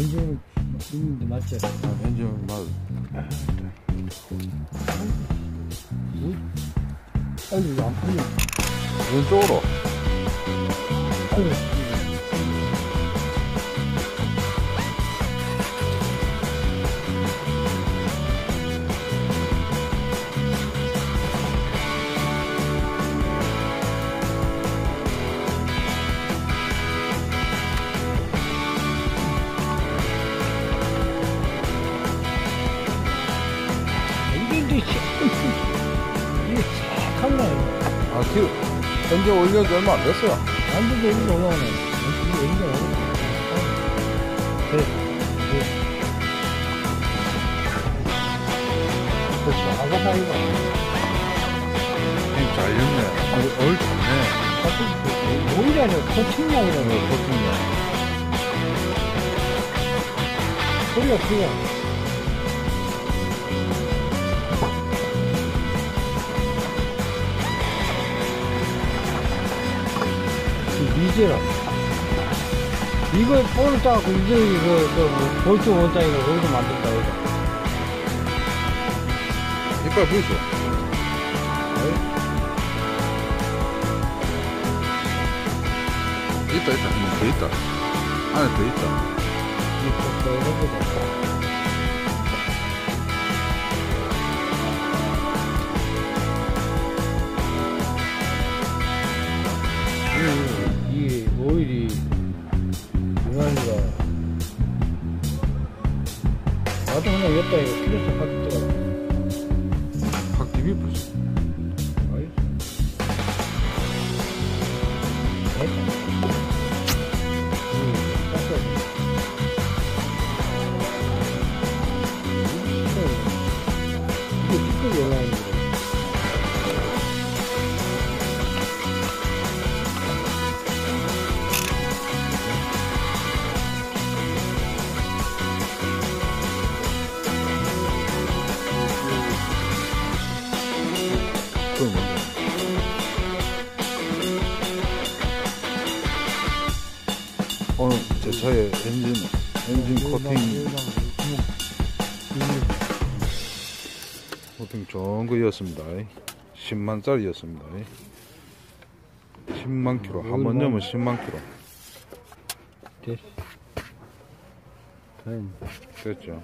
엔진 있는데 맞지? 아, 엔진 말. 아니 이거 안 풀려. 왼쪽으로. 아니 이제 이게 착한 이거. 아 티, 엔진 올려지 얼마 안 됐어요 완전 여기가 올라오네 이게 여기가 올라오네 그래 그렇죠 아가 사 이거 힘잘 였네 어, 얼 좋네 사실 오히려 코팅량이라는 거야 코팅량 소리가 크요 미제라 이거 오늘 딱 이제 이거 저 볼트 원장이가 거기서 만든다 이거 이빨 보이죠? 있다 있다. 음, 더 있다. 안에 더 있다. 이거 이런 거 유난히가. 나도 그냥 여기다 이거 필요서 확 디비 보죠 아이 이게 찌끄기 올 라오는 거 그건 뭔데. 오늘 제 차에 엔진 엔진 코팅. 코팅 좋은 거였습니다. 10만짜리였습니다. 10만 킬로. 한번 넣으면 10만 킬로. 됐어. 다행이네. 됐죠